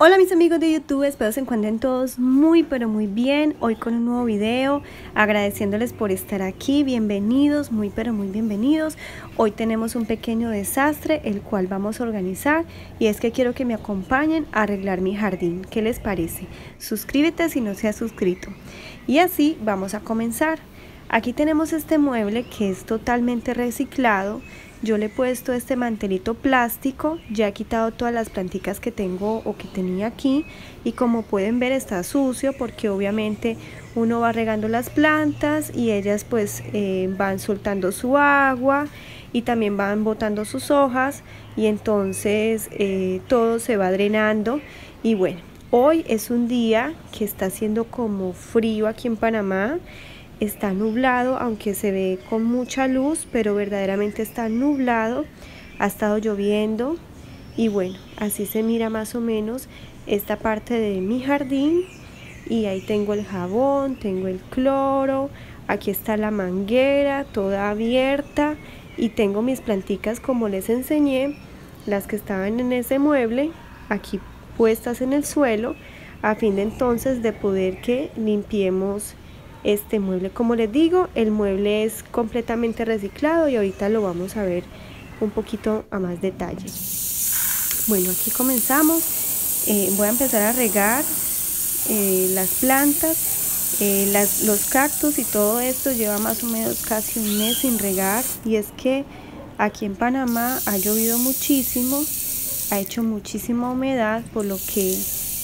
Hola mis amigos de YouTube, espero se encuentren todos muy pero muy bien. Hoy con un nuevo video, agradeciéndoles por estar aquí. Bienvenidos, muy pero muy bienvenidos. Hoy tenemos un pequeño desastre, el cual vamos a organizar. Y es que quiero que me acompañen a arreglar mi jardín. ¿Qué les parece? Suscríbete si no se has suscrito. Y así vamos a comenzar. Aquí tenemos este mueble que es totalmente reciclado yo le he puesto este mantelito plástico, ya he quitado todas las plantitas que tengo o que tenía aquí y como pueden ver está sucio porque obviamente uno va regando las plantas y ellas pues eh, van soltando su agua y también van botando sus hojas y entonces eh, todo se va drenando. Y bueno, hoy es un día que está haciendo como frío aquí en Panamá está nublado, aunque se ve con mucha luz, pero verdaderamente está nublado, ha estado lloviendo y bueno, así se mira más o menos esta parte de mi jardín. Y ahí tengo el jabón, tengo el cloro, aquí está la manguera toda abierta y tengo mis planticas como les enseñé, las que estaban en ese mueble, aquí puestas en el suelo, a fin de entonces de poder que limpiemos este mueble. Como les digo, el mueble es completamente reciclado y ahorita lo vamos a ver un poquito a más detalle. Bueno, aquí comenzamos. Eh, voy a empezar a regar eh, las plantas, eh, los cactus y todo esto lleva más o menos casi un mes sin regar y es que aquí en Panamá ha llovido muchísimo, ha hecho muchísima humedad por lo que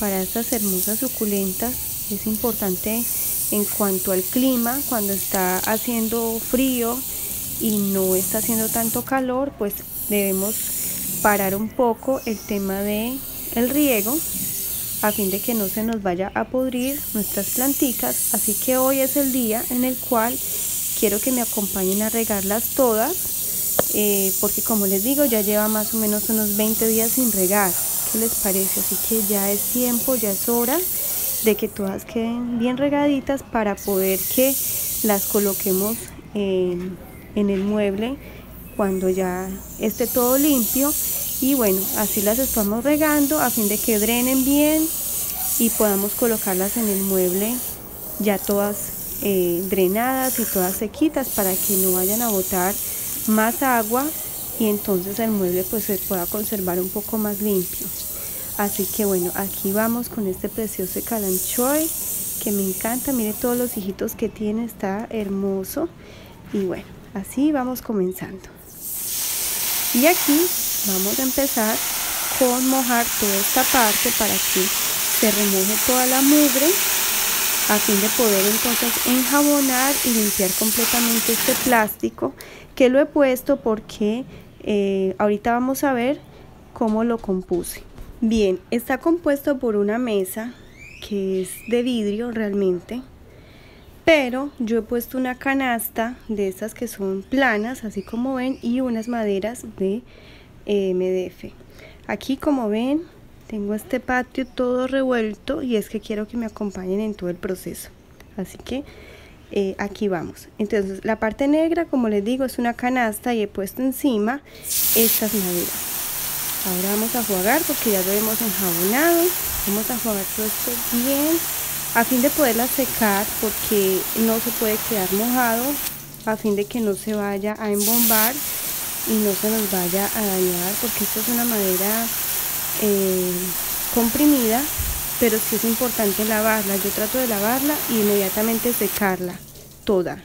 para estas hermosas suculentas es importante en cuanto al clima, cuando está haciendo frío y no está haciendo tanto calor, pues debemos parar un poco el tema de el riego a fin de que no se nos vaya a pudrir nuestras plantitas. Así que hoy es el día en el cual quiero que me acompañen a regarlas todas, eh, porque como les digo, ya lleva más o menos unos 20 días sin regar. ¿Qué les parece? Así que ya es tiempo, ya es hora de que todas queden bien regaditas para poder que las coloquemos en, el mueble cuando ya esté todo limpio. Y bueno así las estamos regando a fin de que drenen bien y podamos colocarlas en el mueble ya todas eh, drenadas y todas sequitas para que no vayan a botar más agua y entonces el mueble pues se pueda conservar un poco más limpio Así que bueno, aquí vamos con este precioso calanchoy que me encanta. Mire todos los hijitos que tiene, está hermoso. Y bueno, así vamos comenzando. Y aquí vamos a empezar con mojar toda esta parte para que se remoje toda la mugre a fin de poder entonces enjabonar y limpiar completamente este plástico que lo he puesto porque eh, ahorita vamos a ver cómo lo compuse. Bien, está compuesto por una mesa que es de vidrio realmente, pero yo he puesto una canasta de estas que son planas, así como ven, y unas maderas de eh, MDF. Aquí como ven, tengo este patio todo revuelto y es que quiero que me acompañen en todo el proceso. Así que eh, aquí vamos. Entonces la parte negra, como les digo, es una canasta y he puesto encima estas maderas. Ahora vamos a jugar porque ya lo hemos enjabonado. Vamos a jugar todo esto bien a fin de poderla secar porque no se puede quedar mojado a fin de que no se vaya a embombar y no se nos vaya a dañar porque esto es una madera eh, comprimida pero sí es importante lavarla yo trato de lavarla y inmediatamente secarla toda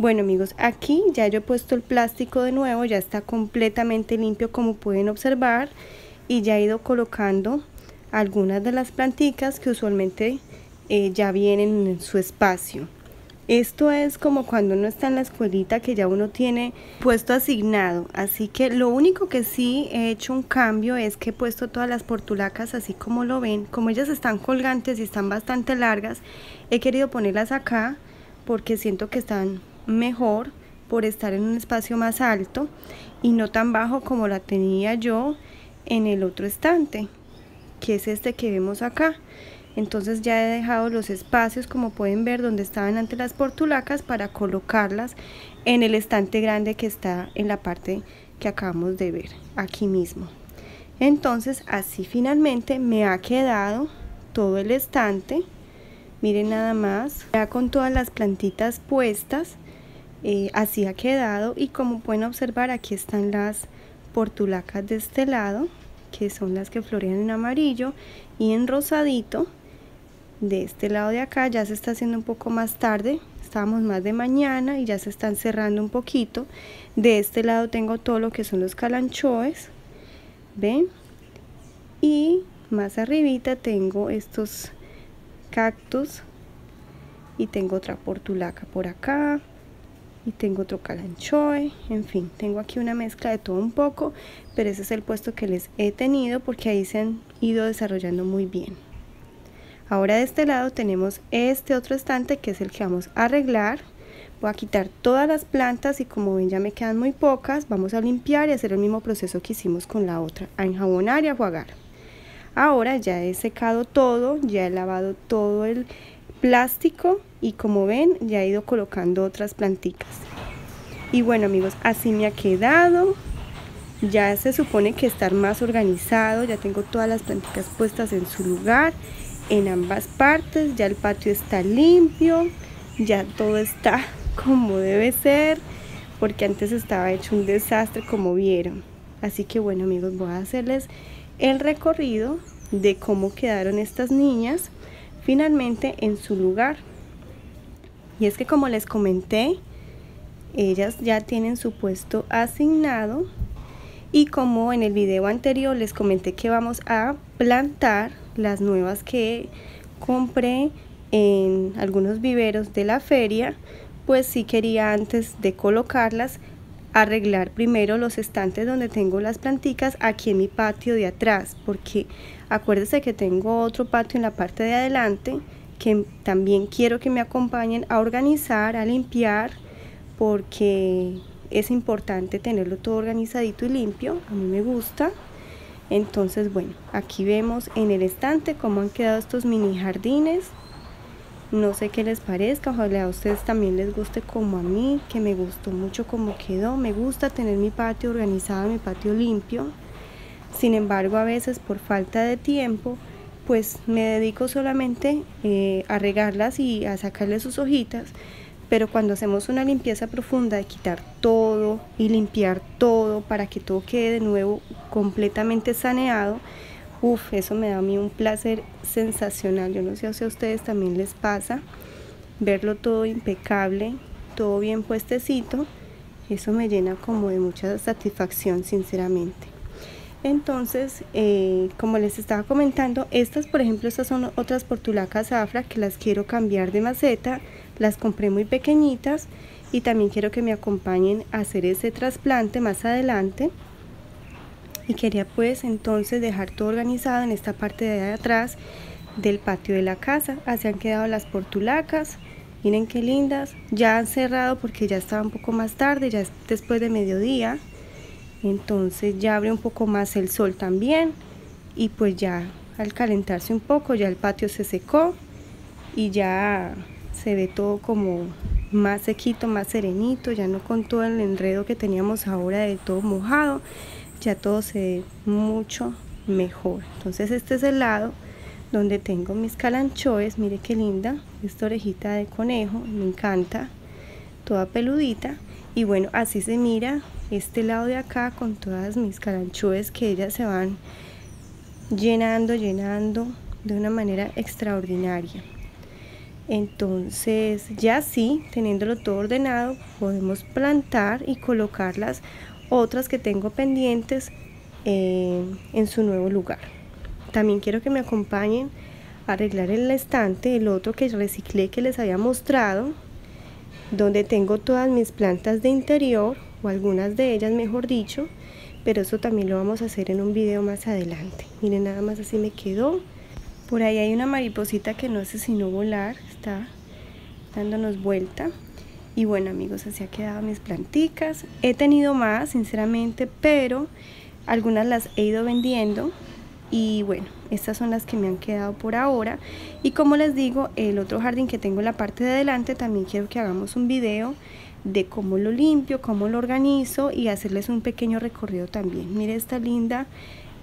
bueno amigos, aquí ya yo he puesto el plástico de nuevo, ya está completamente limpio como pueden observar y ya he ido colocando algunas de las plantitas que usualmente eh, ya vienen en su espacio. Esto es como cuando uno está en la escuelita que ya uno tiene puesto asignado. Así que lo único que sí he hecho un cambio es que he puesto todas las portulacas así como lo ven. Como ellas están colgantes y están bastante largas, he querido ponerlas acá porque siento que están mejor por estar en un espacio más alto y no tan bajo como la tenía yo en el otro estante que es este que vemos acá. Entonces ya he dejado los espacios como pueden ver donde estaban ante las portulacas para colocarlas en el estante grande que está en la parte que acabamos de ver aquí mismo. Entonces así finalmente me ha quedado todo el estante. Miren nada más, ya con todas las plantitas puestas, eh, así ha quedado y como pueden observar aquí están las portulacas de este lado, que son las que florean en amarillo y en rosadito. De este lado de acá ya se está haciendo un poco más tarde, estábamos más de mañana y ya se están cerrando un poquito. De este lado tengo todo lo que son los calanchoes, ven y más arribita tengo estos cactus y tengo otra portulaca por acá y tengo otro calanchoe, en fin, tengo aquí una mezcla de todo un poco, pero ese es el puesto que les he tenido porque ahí se han ido desarrollando muy bien. Ahora de este lado tenemos este otro estante que es el que vamos a arreglar. Voy a quitar todas las plantas y como ven ya me quedan muy pocas, vamos a limpiar y hacer el mismo proceso que hicimos con la otra, a enjabonar y a jugar. Ahora ya he secado todo, ya he lavado todo el plástico y como ven ya he ido colocando otras plantitas. Y bueno amigos, así me ha quedado. Ya se supone que estar más organizado, ya tengo todas las plantitas puestas en su lugar, en ambas partes, ya el patio está limpio, ya todo está como debe ser, porque antes estaba hecho un desastre como vieron. Así que bueno amigos, voy a hacerles el recorrido de cómo quedaron estas niñas finalmente en su lugar. Y es que como les comenté, ellas ya tienen su puesto asignado y como en el video anterior les comenté que vamos a plantar las nuevas que compré en algunos viveros de la feria, pues sí quería antes de colocarlas arreglar primero los estantes donde tengo las planticas aquí en mi patio de atrás porque acuérdense que tengo otro patio en la parte de adelante que también quiero que me acompañen a organizar, a limpiar porque es importante tenerlo todo organizadito y limpio, a mí me gusta entonces bueno, aquí vemos en el estante cómo han quedado estos mini jardines no sé qué les parezca, ojalá a ustedes también les guste como a mí, que me gustó mucho cómo quedó. Me gusta tener mi patio organizado, mi patio limpio. Sin embargo, a veces por falta de tiempo, pues me dedico solamente eh, a regarlas y a sacarle sus hojitas. Pero cuando hacemos una limpieza profunda de quitar todo y limpiar todo para que todo quede de nuevo completamente saneado, Uf, eso me da a mí un placer sensacional. Yo no sé si a ustedes también les pasa. Verlo todo impecable, todo bien puestecito. Eso me llena como de mucha satisfacción, sinceramente. Entonces, eh, como les estaba comentando, estas, por ejemplo, estas son otras portulacas afra que las quiero cambiar de maceta. Las compré muy pequeñitas y también quiero que me acompañen a hacer ese trasplante más adelante y quería pues entonces dejar todo organizado en esta parte de atrás del patio de la casa. Así han quedado las portulacas. Miren qué lindas. Ya han cerrado porque ya estaba un poco más tarde, ya es después de mediodía. Entonces ya abre un poco más el sol también. Y pues ya al calentarse un poco ya el patio se secó y ya se ve todo como más sequito, más serenito, ya no con todo el enredo que teníamos ahora de todo mojado ya todo se ve mucho mejor. Entonces este es el lado donde tengo mis calanchoes, mire qué linda, esta orejita de conejo, me encanta, toda peludita. Y bueno, así se mira este lado de acá con todas mis calanchoes que ellas se van llenando, llenando de una manera extraordinaria. Entonces ya sí, teniéndolo todo ordenado, podemos plantar y colocarlas otras que tengo pendientes eh, en su nuevo lugar. También quiero que me acompañen a arreglar el estante, el otro que reciclé que les había mostrado, donde tengo todas mis plantas de interior, o algunas de ellas mejor dicho, pero eso también lo vamos a hacer en un video más adelante. Miren, nada más así me quedó. Por ahí hay una mariposita que no sé si no volar, está dándonos vuelta. Y bueno amigos, así ha quedado mis planticas. He tenido más, sinceramente, pero algunas las he ido vendiendo. Y bueno, estas son las que me han quedado por ahora. Y como les digo, el otro jardín que tengo en la parte de adelante, también quiero que hagamos un video de cómo lo limpio, cómo lo organizo y hacerles un pequeño recorrido también. Mire esta linda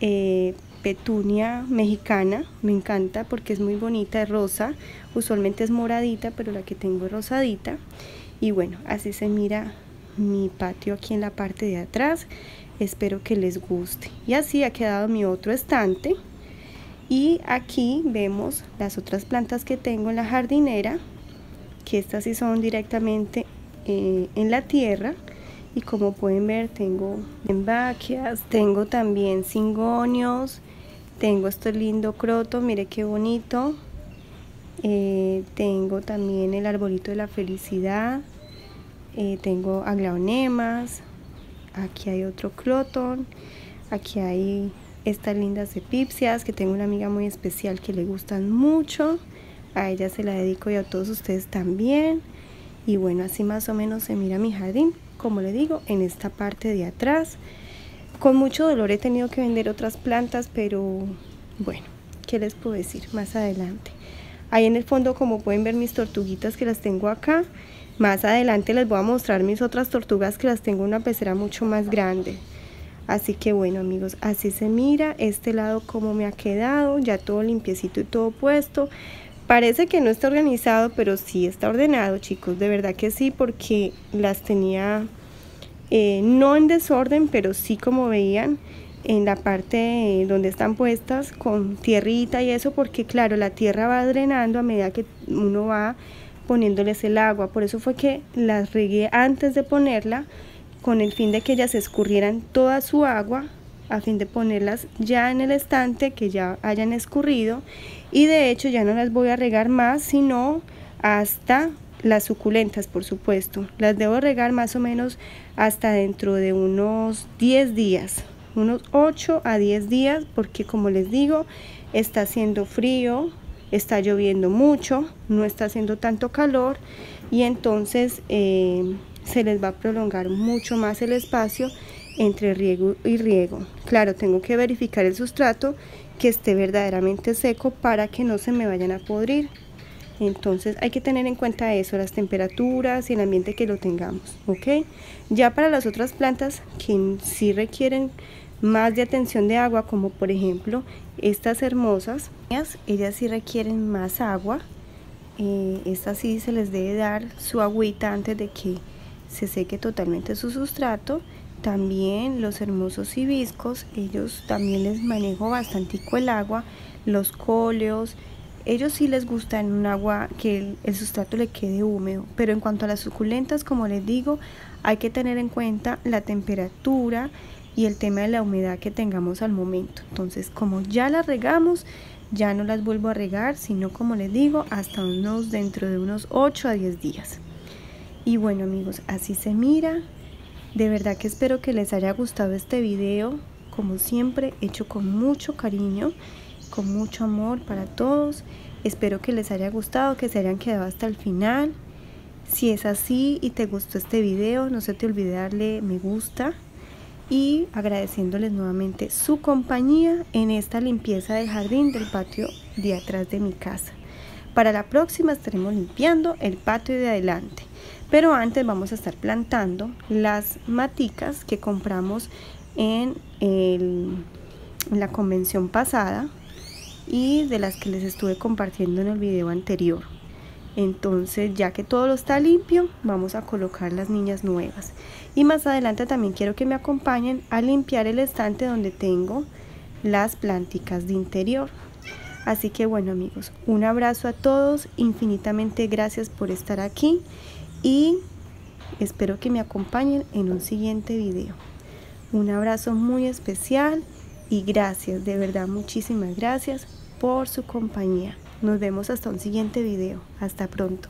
eh, petunia mexicana, me encanta porque es muy bonita, es rosa, usualmente es moradita, pero la que tengo es rosadita. Y bueno, así se mira mi patio aquí en la parte de atrás. Espero que les guste. Y así ha quedado mi otro estante. Y aquí vemos las otras plantas que tengo en la jardinera, que estas sí son directamente eh, en la tierra. Y como pueden ver tengo embaquias, tengo también cingonios, tengo este lindo croto, mire qué bonito. Eh, tengo también el arbolito de la felicidad. Eh, tengo aglaonemas. Aquí hay otro croton. Aquí hay estas lindas epipsias que tengo una amiga muy especial que le gustan mucho. A ella se la dedico y a todos ustedes también. Y bueno, así más o menos se mira mi jardín. Como le digo, en esta parte de atrás. Con mucho dolor he tenido que vender otras plantas, pero bueno, ¿qué les puedo decir más adelante? Ahí en el fondo, como pueden ver mis tortuguitas que las tengo acá, más adelante les voy a mostrar mis otras tortugas que las tengo en una pecera mucho más grande. Así que bueno amigos, así se mira este lado como me ha quedado, ya todo limpiecito y todo puesto. Parece que no está organizado, pero sí está ordenado chicos, de verdad que sí, porque las tenía eh, no en desorden, pero sí como veían en la parte donde están puestas con tierrita y eso, porque claro, la tierra va drenando a medida que uno va poniéndoles el agua. Por eso fue que las regué antes de ponerla, con el fin de que ellas escurrieran toda su agua, a fin de ponerlas ya en el estante, que ya hayan escurrido. Y de hecho ya no las voy a regar más, sino hasta las suculentas, por supuesto. Las debo regar más o menos hasta dentro de unos 10 días, unos 8 a 10 días, porque como les digo, está haciendo frío, está lloviendo mucho, no está haciendo tanto calor y entonces eh, se les va a prolongar mucho más el espacio entre riego y riego. Claro, tengo que verificar el sustrato que esté verdaderamente seco para que no se me vayan a podrir. Entonces hay que tener en cuenta eso, las temperaturas y el ambiente que lo tengamos, ¿ok? Ya para las otras plantas que sí requieren más de atención de agua, como por ejemplo estas hermosas, ellas sí requieren más agua. Eh, estas sí se les debe dar su agüita antes de que se seque totalmente su sustrato. También los hermosos hibiscos, ellos también les manejo bastante el agua, los cóleos, ellos sí les gusta en un agua que el, sustrato le quede húmedo, pero en cuanto a las suculentas, como les digo, hay que tener en cuenta la temperatura y el tema de la humedad que tengamos al momento. Entonces, como ya las regamos, ya no las vuelvo a regar, sino como les digo, hasta unos dentro de unos 8 a 10 días. Y bueno amigos, así se mira. De verdad que espero que les haya gustado este video, como siempre, hecho con mucho cariño con mucho amor para todos. Espero que les haya gustado, que se hayan quedado hasta el final. Si es así y te gustó este video, no se te olvide darle me gusta y agradeciéndoles nuevamente su compañía en esta limpieza del jardín del patio de atrás de mi casa. Para la próxima estaremos limpiando el patio de adelante. Pero antes vamos a estar plantando las maticas que compramos en, la convención pasada y de las que les estuve compartiendo en el video anterior. Entonces ya que todo está limpio, vamos a colocar las niñas nuevas. Y más adelante también quiero que me acompañen a limpiar el estante donde tengo las plánticas de interior. Así que bueno amigos, un abrazo a todos, infinitamente gracias por estar aquí y espero que me acompañen en un siguiente video. Un abrazo muy especial y gracias, de verdad muchísimas gracias por su compañía. Nos vemos hasta un siguiente video. Hasta pronto.